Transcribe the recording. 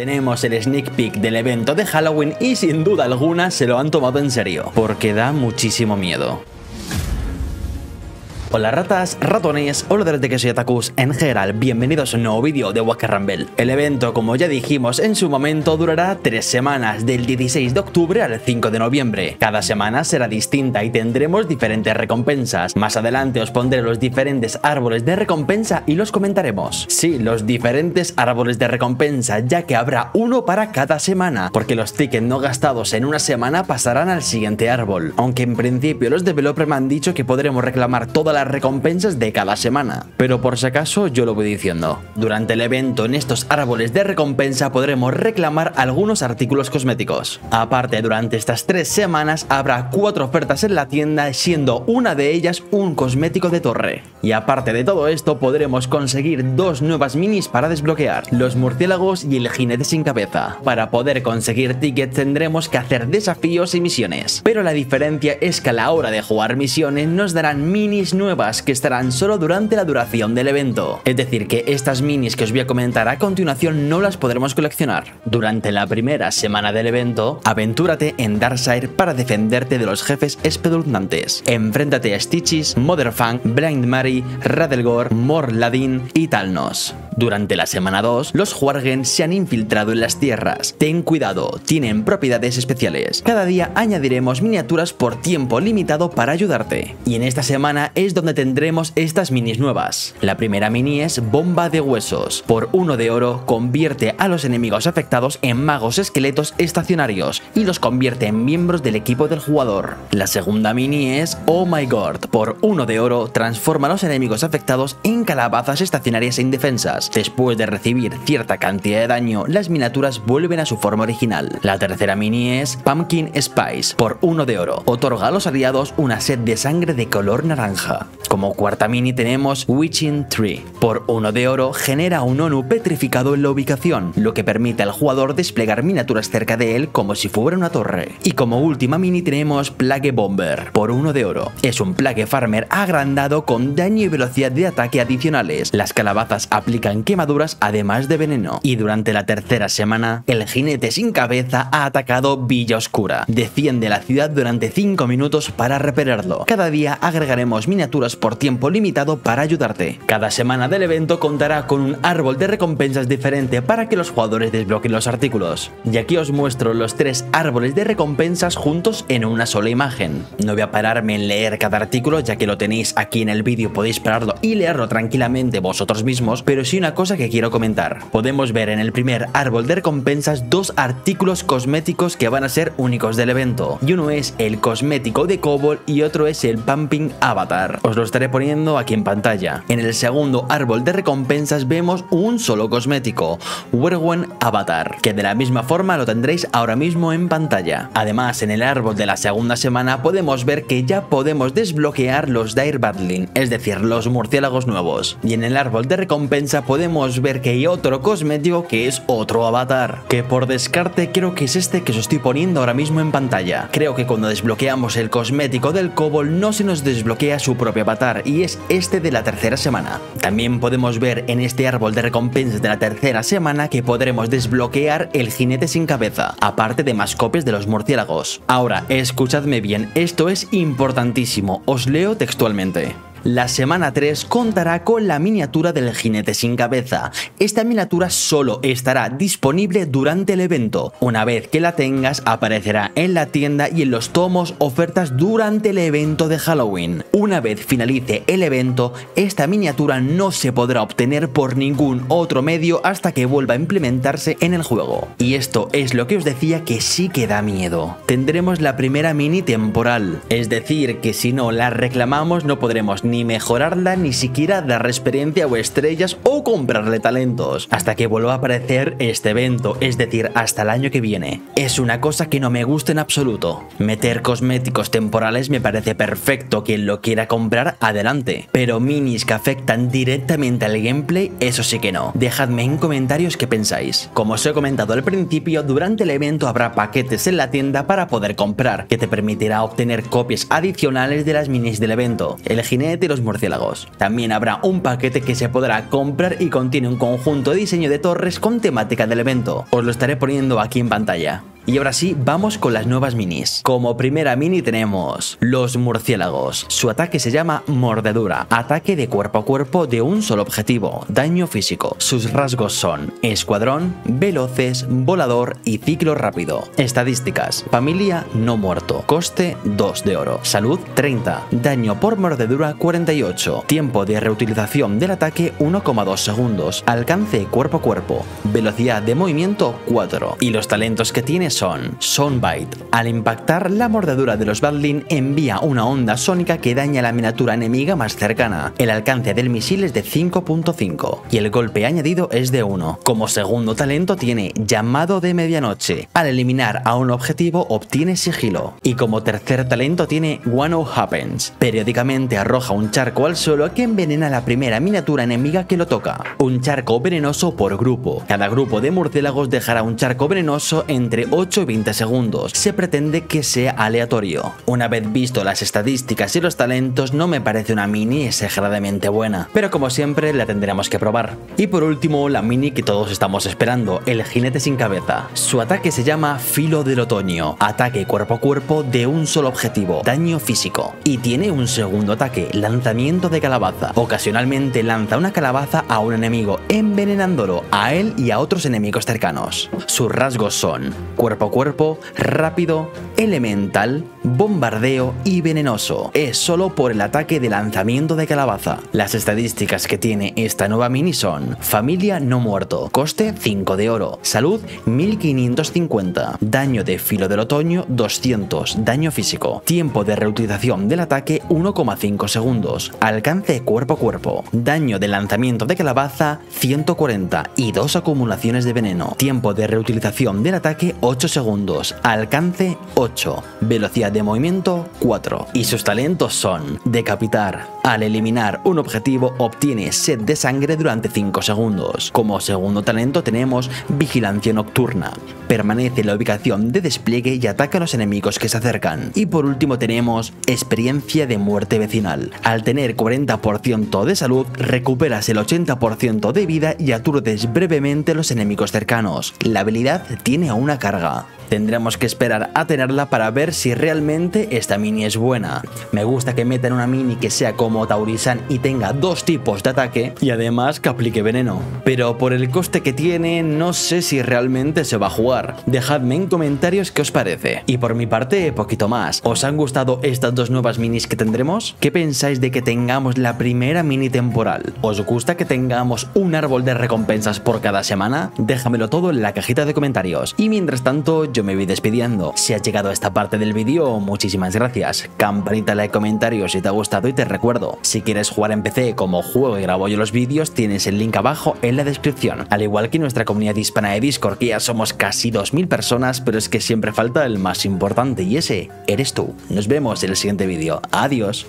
Tenemos el sneak peek del evento de Halloween y sin duda alguna se lo han tomado en serio, porque da muchísimo miedo. Hola ratas, ratones, de que soy Atakus en general, bienvenidos a un nuevo vídeo de Walker Rumble. El evento, como ya dijimos en su momento, durará tres semanas, del 16 de octubre al 5 de noviembre. Cada semana será distinta y tendremos diferentes recompensas. Más adelante os pondré los diferentes árboles de recompensa y los comentaremos. Sí, los diferentes árboles de recompensa, ya que habrá uno para cada semana, porque los tickets no gastados en una semana pasarán al siguiente árbol. Aunque en principio los developers me han dicho que podremos reclamar toda la recompensas de cada semana. Pero por si acaso yo lo voy diciendo. Durante el evento en estos árboles de recompensa podremos reclamar algunos artículos cosméticos. Aparte, durante estas tres semanas habrá cuatro ofertas en la tienda, siendo una de ellas un cosmético de torre. Y aparte de todo esto, podremos conseguir dos nuevas minis para desbloquear, los murciélagos y el jinete sin cabeza. Para poder conseguir tickets tendremos que hacer desafíos y misiones. Pero la diferencia es que a la hora de jugar misiones nos darán minis nuevas que estarán solo durante la duración del evento. Es decir, que estas minis que os voy a comentar a continuación no las podremos coleccionar. Durante la primera semana del evento, aventúrate en Darkseid para defenderte de los jefes espeluznantes. Enfréntate a Stitches, Motherfang, Blind Mary, Radelgor, Morladin y Talnos. Durante la semana 2, los Huargen se han infiltrado en las tierras. Ten cuidado, tienen propiedades especiales. Cada día añadiremos miniaturas por tiempo limitado para ayudarte. Y en esta semana es donde tendremos estas minis nuevas. La primera mini es Bomba de Huesos. Por uno de oro, convierte a los enemigos afectados en magos esqueletos estacionarios y los convierte en miembros del equipo del jugador. La segunda mini es Oh My God. Por uno de oro, transforma a los enemigos afectados en calabazas estacionarias e indefensas. Después de recibir cierta cantidad de daño, las miniaturas vuelven a su forma original. La tercera mini es Pumpkin Spice, por uno de oro. Otorga a los aliados una sed de sangre de color naranja. Como cuarta mini tenemos Witching Tree. Por uno de oro genera un ONU petrificado en la ubicación, lo que permite al jugador desplegar miniaturas cerca de él como si fuera una torre. Y como última mini tenemos Plague Bomber. Por uno de oro. Es un Plague Farmer agrandado con daño y velocidad de ataque adicionales. Las calabazas aplican quemaduras además de veneno. Y durante la tercera semana, el jinete sin cabeza ha atacado Villa Oscura. Defiende la ciudad durante 5 minutos para repelerlo. Cada día agregaremos miniaturas por tiempo limitado para ayudarte. Cada semana del evento contará con un árbol de recompensas diferente para que los jugadores desbloqueen los artículos. Y aquí os muestro los tres árboles de recompensas juntos en una sola imagen. No voy a pararme en leer cada artículo ya que lo tenéis aquí en el vídeo, podéis pararlo y leerlo tranquilamente vosotros mismos, pero sí una cosa que quiero comentar. Podemos ver en el primer árbol de recompensas dos artículos cosméticos que van a ser únicos del evento. Y uno es el cosmético de Cobol y otro es el Pumping Avatar. Os lo estaré poniendo aquí en pantalla. En el segundo árbol de recompensas vemos un solo cosmético, Werwen Avatar, que de la misma forma lo tendréis ahora mismo en pantalla. Además, en el árbol de la segunda semana podemos ver que ya podemos desbloquear los Dire Battling, es decir, los murciélagos nuevos. Y en el árbol de recompensa podemos ver que hay otro cosmético que es otro avatar, que por descarte creo que es este que os estoy poniendo ahora mismo en pantalla. Creo que cuando desbloqueamos el cosmético del Cobol no se nos desbloquea su propio avatar y es este de la tercera semana. También podemos ver en este árbol de recompensas de la tercera semana que podremos desbloquear el jinete sin cabeza, aparte de más copias de los murciélagos. Ahora, escuchadme bien, esto es importantísimo, os leo textualmente. La semana 3 contará con la miniatura del jinete sin cabeza. Esta miniatura solo estará disponible durante el evento. Una vez que la tengas aparecerá en la tienda y en los tomos ofertas durante el evento de Halloween. Una vez finalice el evento, esta miniatura no se podrá obtener por ningún otro medio hasta que vuelva a implementarse en el juego. Y esto es lo que os decía que sí que da miedo. Tendremos la primera mini temporal, es decir que si no la reclamamos no podremos ni mejorarla, ni siquiera dar experiencia o estrellas o comprarle talentos, hasta que vuelva a aparecer este evento, es decir, hasta el año que viene. Es una cosa que no me gusta en absoluto. Meter cosméticos temporales me parece perfecto, quien lo quiera comprar, adelante. Pero minis que afectan directamente al gameplay, eso sí que no. Dejadme en comentarios qué pensáis. Como os he comentado al principio, durante el evento habrá paquetes en la tienda para poder comprar, que te permitirá obtener copias adicionales de las minis del evento. El jinete de los murciélagos. También habrá un paquete que se podrá comprar y contiene un conjunto de diseño de torres con temática del evento. Os lo estaré poniendo aquí en pantalla. Y ahora sí, vamos con las nuevas minis. Como primera mini tenemos los murciélagos. Su ataque se llama mordedura, ataque de cuerpo a cuerpo de un solo objetivo, daño físico. Sus rasgos son escuadrón, veloces, volador y ciclo rápido. Estadísticas, familia no muerto, coste 2 de oro, salud 30, daño por mordedura 48, tiempo de reutilización del ataque 1,2 segundos, alcance cuerpo a cuerpo, velocidad de movimiento 4 y los talentos que tiene son Soundbite. Al impactar la mordedura de los Badlin envía una onda sónica que daña la miniatura enemiga más cercana. El alcance del misil es de 5.5 y el golpe añadido es de 1. Como segundo talento tiene Llamado de Medianoche. Al eliminar a un objetivo obtiene sigilo. Y como tercer talento tiene One O Happens. Periódicamente arroja un charco al suelo que envenena la primera miniatura enemiga que lo toca. Un charco venenoso por grupo. Cada grupo de murciélagos dejará un charco venenoso entre 8 y 20 segundos. Se pretende que sea aleatorio. Una vez visto las estadísticas y los talentos, no me parece una mini exageradamente buena, pero como siempre la tendremos que probar. Y por último, la mini que todos estamos esperando, el jinete sin cabeza. Su ataque se llama Filo del Otoño, ataque cuerpo a cuerpo de un solo objetivo, daño físico. Y tiene un segundo ataque, lanzamiento de calabaza. Ocasionalmente lanza una calabaza a un enemigo, envenenándolo a él y a otros enemigos cercanos. Sus rasgos son a cuerpo, rápido, elemental, bombardeo y venenoso. Es solo por el ataque de lanzamiento de calabaza. Las estadísticas que tiene esta nueva mini son familia no muerto, coste 5 de oro, salud 1550, daño de filo del otoño 200, daño físico, tiempo de reutilización del ataque 1,5 segundos, alcance cuerpo a cuerpo, daño de lanzamiento de calabaza 140 y dos acumulaciones de veneno, tiempo de reutilización del ataque 8 segundos, alcance 8, velocidad de movimiento 4 y sus talentos son decapitar. Al eliminar un objetivo obtiene sed de sangre durante 5 segundos. Como segundo talento tenemos vigilancia nocturna. Permanece en la ubicación de despliegue y ataca a los enemigos que se acercan. Y por último tenemos experiencia de muerte vecinal. Al tener 40% de salud recuperas el 80% de vida y aturdes brevemente los enemigos cercanos. La habilidad tiene una carga. Tendremos que esperar a tenerla para ver si realmente esta mini es buena. Me gusta que metan una mini que sea como Taurisan y tenga dos tipos de ataque y además que aplique veneno. Pero por el coste que tiene, no sé si realmente se va a jugar. Dejadme en comentarios qué os parece. Y por mi parte, poquito más. ¿Os han gustado estas dos nuevas minis que tendremos? ¿Qué pensáis de que tengamos la primera mini temporal? ¿Os gusta que tengamos un árbol de recompensas por cada semana? Déjamelo todo en la cajita de comentarios. Y mientras tanto, yo me voy despidiendo. Si has llegado a esta parte del vídeo, muchísimas gracias. Campanita, like, comentarios si te ha gustado y te recuerdo, si quieres jugar en PC como juego y grabo yo los vídeos, tienes el link abajo en la descripción. Al igual que nuestra comunidad hispana de Discord, que ya somos casi 2.000 personas, pero es que siempre falta el más importante y ese eres tú. Nos vemos en el siguiente vídeo. Adiós.